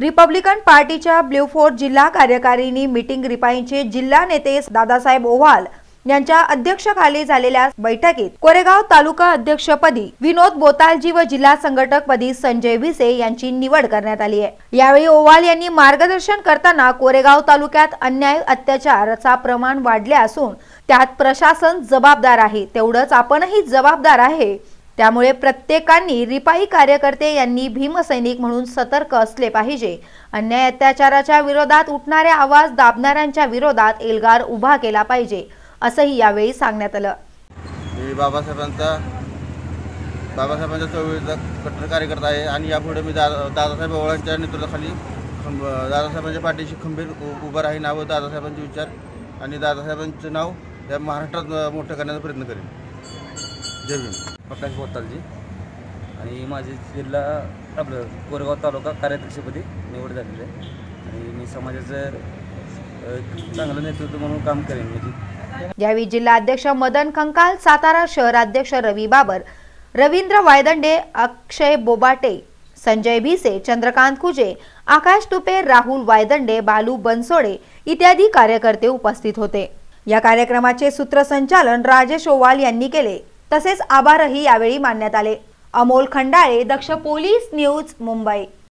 Republican पार्टीच्या blue fort जिल्हा कार्यकारिणी मिटिंग रिपाईंचे जिल्हा नेते दादासाहेब ओव्हाल यांच्या अध्यक्षखाली झालेल्या बैठकीत कोरेगाव तालुका अध्यक्षपदी विनोद बोतालजी व जिल्हा संघटक पदी संजय भिसे यांची निवड करण्यात आली आहे. यावेळी ओवाल यांनी मार्गदर्शन करताना कोरेगाव तालुक्यात अन्याय अत्याचाराचा प्रमाण वाढले असून त्यात प्रशासन जबाबदार आहे. तेवढंच आपणही जबाबदार आहे त्यामुळे प्रत्येकांनी रिपाई कार्यकर्ते यांनी भीमसैनिक म्हणून सतर्क असले पाहिजे. अन्याय अत्याचाराच्या विरोधात उठणारे आवाज दाबणाऱ्यांच्या विरोधात एल्गार उभा केला पाहिजे असंही यावेळी सांगण्यात आलं. मी बाबासाहेबांचा बाबासाहेबांच्या चळवळीचा कट्टर कार्यकर्ता आहे आणि यापुढे मी दा दादासाहेब ओवळांच्या नेतृत्वाखाली खंब दादासाहेबांच्या पाठीशी खंबीर उभं राही नाव दादासाहेबांचे विचार आणि दादासाहेबांचं नाव या महाराष्ट्रात मोठं करण्याचा प्रयत्न करेन. जय भीम. प्रकाश बोतालजी आणि माझे जिल्हा आपलं कोरेगाव तालुका कार्याध्यक्षपदी निवड झालेली आहे. आणि मी समाजाचं चांगलं नेतृत्व म्हणून काम करेन. म्हणजे यावेळी जिल्हाध्यक्ष मदन खंकाल सातारा शहराध्यक्ष रवी बाबर रवींद्र वायदंडे अक्षय बोबाटे संजय भिसे चंद्रकांत कुजे आकाश तुपे राहुल वायदंडे बालू बनसोडे इत्यादी कार्यकर्ते उपस्थित होते. या कार्यक्रमाचे सूत्रसंचालन राजेश ओवाल यांनी केले. तसेच आभारही यावेळी मानण्यात आले. Amol Khandale Daksh police news Mumbai.